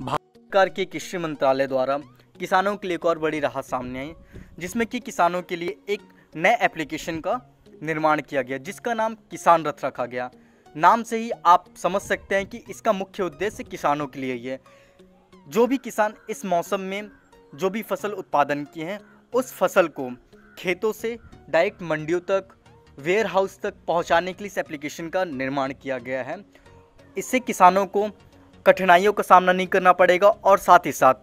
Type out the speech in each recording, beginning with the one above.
सरकार के कृषि मंत्रालय द्वारा किसानों के लिए एक और बड़ी राहत सामने आई, जिसमें कि किसानों के लिए एक नए एप्लीकेशन का निर्माण किया गया, जिसका नाम किसान रथ रखा गया। नाम से ही आप समझ सकते हैं कि इसका मुख्य उद्देश्य किसानों के लिए ही है। जो भी किसान इस मौसम में जो भी फ़सल उत्पादन किए हैं, उस फ़सल को खेतों से डायरेक्ट मंडियों तक वेयर हाउस तक पहुँचाने के लिए इस एप्लीकेशन का निर्माण किया गया है। इससे किसानों को कठिनाइयों का सामना नहीं करना पड़ेगा और साथ ही साथ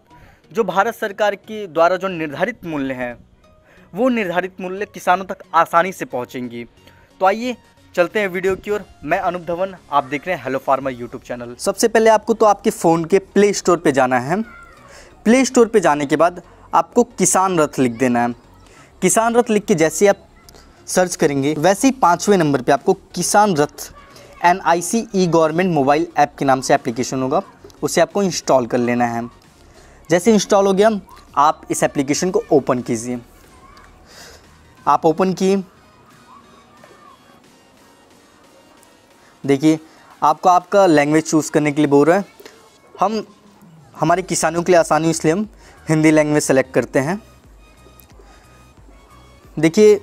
जो भारत सरकार के द्वारा जो निर्धारित मूल्य हैं, वो निर्धारित मूल्य किसानों तक आसानी से पहुंचेंगी। तो आइए चलते हैं वीडियो की ओर। मैं अनुप धवन, आप देख रहे हैं हेलो फार्मर यूट्यूब चैनल सबसे पहले आपको तो आपके फ़ोन के प्ले स्टोर पर जाना है। प्ले स्टोर पर जाने के बाद आपको किसान रथ लिख देना है। किसान रथ लिख के जैसे आप सर्च करेंगे, वैसे ही पाँचवें नंबर पे आपको Kisan Rath N I C E government mobile app के नाम से एप्लीकेशन होगा। उसे आपको इंस्टॉल कर लेना है। जैसे इंस्टॉल हो गया, आप इस एप्लीकेशन को ओपन कीजिए। आप ओपन किए। देखिए, आपको आपका लैंग्वेज चूज़ करने के लिए बोल रहा है। हम, हमारे किसानों के लिए आसानी इसलिए हम हिंदी लैंग्वेज सेलेक्ट करते हैं। देखिए,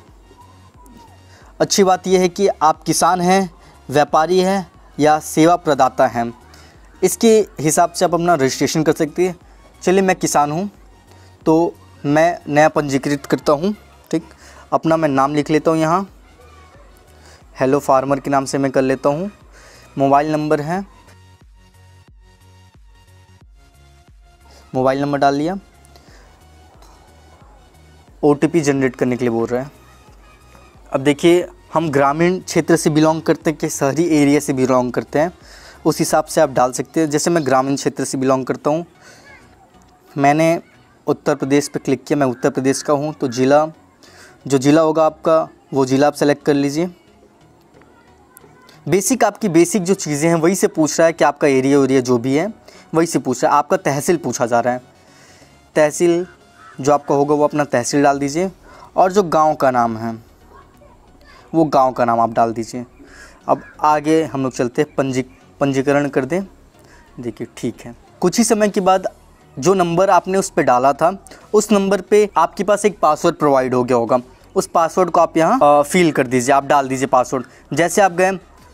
अच्छी बात यह है कि आप किसान हैं व्यापारी है या सेवा प्रदाता हैं। इसके हिसाब से आप अपना रजिस्ट्रेशन कर सकते हैं। चलिए मैं किसान हूँ तो मैं नया पंजीकृत करता हूँ, ठीक? अपना मैं नाम लिख लेता हूँ यहाँ। हेलो फार्मर के नाम से मैं कर लेता हूँ। मोबाइल नंबर है। मोबाइल नंबर डाल लिया। ओ जनरेट करने के लिए बोल रहा है। अब देखिए हम ग्रामीण क्षेत्र से बिलोंग करते हैं कि शहरी एरिया से बिलोंग करते हैं, उस हिसाब से आप डाल सकते हैं। जैसे मैं ग्रामीण क्षेत्र से बिलोंग करता हूँ, मैंने उत्तर प्रदेश पे क्लिक किया, मैं उत्तर प्रदेश का हूँ तो ज़िला, जो ज़िला होगा आपका, वो ज़िला आप सेलेक्ट कर लीजिए। बेसिक आपकी बेसिक जो चीज़ें हैं, वही से पूछ रहा है कि आपका एरिया एरिया जो भी है, वही से पूछ रहा है। आपका तहसील पूछा जा रहा है। तहसील, जो आपका होगा, वो अपना तहसील डाल दीजिए। और जो गाँव का नाम है वो गाँव का नाम आप डाल दीजिए। अब आगे हम लोग चलते हैं, पंजी, पंजीकरण कर दें। देखिए, ठीक है। कुछ ही समय के बाद जो नंबर आपने उस पर डाला था, उस नंबर पे आपके पास एक पासवर्ड प्रोवाइड हो गया होगा। उस पासवर्ड को आप यहाँ फिल कर दीजिए। आप डाल दीजिए पासवर्ड जैसे आप गए,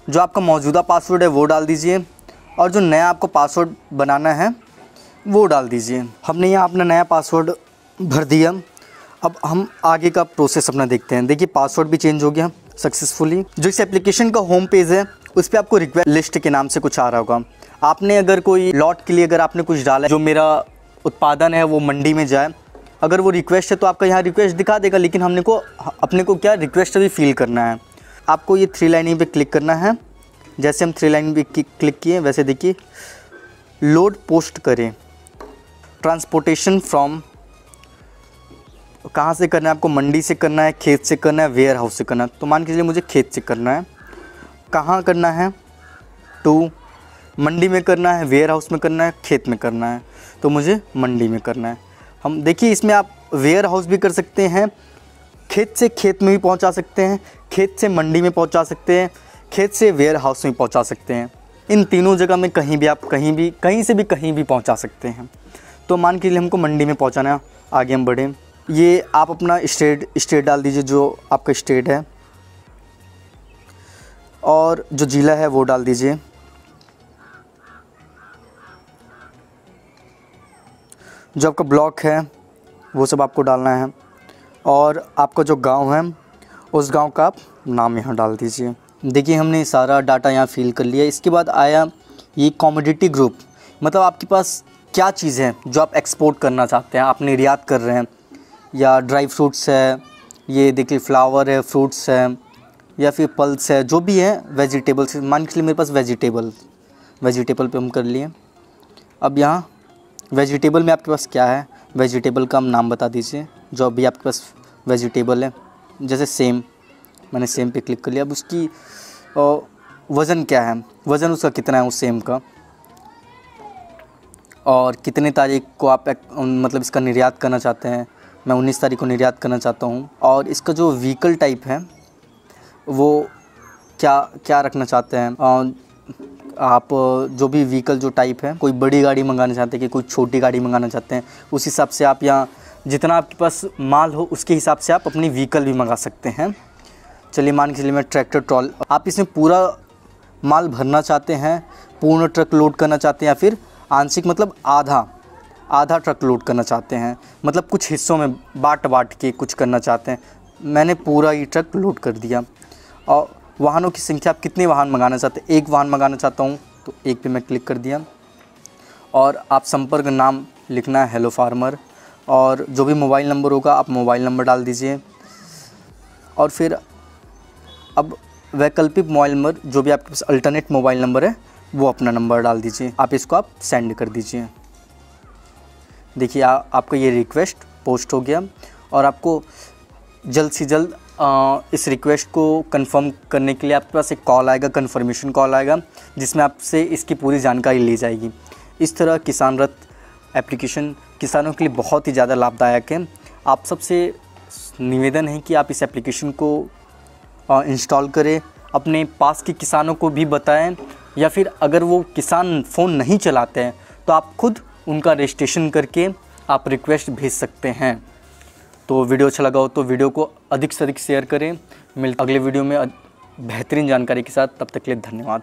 जो आपका मौजूदा पासवर्ड है, वो डाल दीजिए। और जो नया आपको पासवर्ड बनाना है, वो डाल दीजिए। हमने यहाँ अपना नया पासवर्ड भर दिया। अब हम आगे का प्रोसेस अपना देखते हैं। देखिए पासवर्ड भी चेंज हो गया। सक्सेसफुली जो इस एप्लीकेशन का होम पेज है, उस पर आपको रिक्वेस्ट लिस्ट के नाम से कुछ आ रहा होगा। आपने अगर कोई लॉट के लिए अगर आपने कुछ डाला जो मेरा उत्पादन है, वो मंडी में जाए, अगर वो रिक्वेस्ट है तो आपका यहाँ रिक्वेस्ट दिखा देगा, लेकिन हमने को, अपने को क्या रिक्वेस्ट अभी फील करना है। आपको ये थ्री लाइन पे क्लिक करना है। जैसे हम थ्री लाइन पे क्लिक किए, वैसे देखिए लोड पोस्ट करें। ट्रांसपोर्टेशन फ्रॉम कहाँ से करना है? आपको मंडी से करना है, खेत से करना है वेयर हाउस से करना है। तो मान के चलिए मुझे खेत से करना है। कहाँ करना है? टू मंडी में करना है वेयर हाउस में करना है, खेत में करना है। तो मुझे मंडी में करना है। हम देखिए, इसमें आप वेयर हाउस भी कर सकते हैं, खेत से खेत में भी पहुँचा सकते हैं, खेत से मंडी में पहुँचा सकते हैं, खेत से वेयर हाउस में पहुँचा सकते हैं। इन तीनों जगह में कहीं भी आप कहीं भी, कहीं से भी कहीं भी पहुँचा सकते हैं। तो मान के लिए हमको मंडी में पहुंचाना आगे हम बढ़ें। ये आप अपना स्टेट स्टेट डाल दीजिए जो आपका स्टेट है। और जो ज़िला है वो डाल दीजिए। जो आपका ब्लॉक है, वो सब आपको डालना है। और आपका जो गाँव है, उस गाँव का आप नाम यहाँ डाल दीजिए। देखिए, हमने सारा डाटा यहाँ फिल कर लिया। इसके बाद आया ये कॉमोडिटी ग्रुप मतलब आपके पास क्या चीज़ है जो आप एक्सपोर्ट करना चाहते हैं आप निर्यात कर रहे हैं। या ड्राई फ्रूट्स है, ये देखिए फ्लावर है, फ्रूट्स है, या फिर पल्स है, जो भी है, वेजिटेबल्स, मान के लिए मेरे पास वेजिटेबल वेजिटेबल पे हम कर लिए। अब यहाँ, वेजिटेबल में आपके पास क्या है? वेजिटेबल का हम नाम बता दीजिए, जो अभी आपके पास वेजिटेबल है, जैसे सेम, मैंने सेम पे क्लिक कर लिया। अब उसकी वज़न क्या है? वज़न उसका कितना है उस सेम का? और कितने तारीख को आप मतलब इसका निर्यात करना चाहते हैं? मैं उन्नीस तारीख को निर्यात करना चाहता हूँ। और इसका जो व्हीकल टाइप है, वो क्या क्या रखना चाहते हैं? आप जो भी व्हीकल जो टाइप है, कोई बड़ी गाड़ी मंगाना चाहते हैं कि कोई छोटी गाड़ी मंगाना चाहते हैं, उस हिसाब से आप यहाँ जितना आपके पास माल हो, उसके हिसाब से आप अपनी व्हीकल भी मंगा सकते हैं। चलिए, मान के चलिए मैं ट्रैक्टर ट्रॉल आप इसमें पूरा माल भरना चाहते हैं, पूर्ण ट्रक लोड करना चाहते हैं या फिर आंशिक मतलब आधा आधा ट्रक लोड करना चाहते हैं मतलब कुछ हिस्सों में बांट बांट के कुछ करना चाहते हैं, मैंने पूरा ही ट्रक लोड कर दिया। और वाहनों की संख्या, आप कितने वाहन मंगाना चाहते हैं? एक वाहन मंगाना चाहता हूँ तो एक पे मैं क्लिक कर दिया। और आप संपर्क नाम लिखना है हेलो फार्मर और जो भी मोबाइल नंबर होगा, आप मोबाइल नंबर डाल दीजिए। और फिर अब वैकल्पिक मोबाइल नंबर, जो भी आपके पास अल्टरनेट मोबाइल नंबर है, वो अपना नंबर डाल दीजिए। आप इसको आप सेंड कर दीजिए। देखिए आपका ये रिक्वेस्ट पोस्ट हो गया और आपको जल्द से जल्द इस रिक्वेस्ट को कंफर्म करने के लिए आपके पास एक कॉल आएगा कंफर्मेशन कॉल आएगा, जिसमें आपसे इसकी पूरी जानकारी ली जाएगी। इस तरह किसान रथ एप्लीकेशन किसानों के लिए बहुत ही ज़्यादा लाभदायक है। आप सबसे निवेदन है कि आप इस एप्लीकेशन को इंस्टॉल करें, अपने पास के किसानों को भी बताएँ, या फिर अगर वो किसान फ़ोन नहीं चलाते हैं तो आप खुद उनका रजिस्ट्रेशन करके आप रिक्वेस्ट भेज सकते हैं। तो वीडियो अच्छा लगा हो तो वीडियो को अधिक से अधिक शेयर करें। मिल अगले वीडियो में बेहतरीन जानकारी के साथ। तब तक के लिए धन्यवाद।